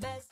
best.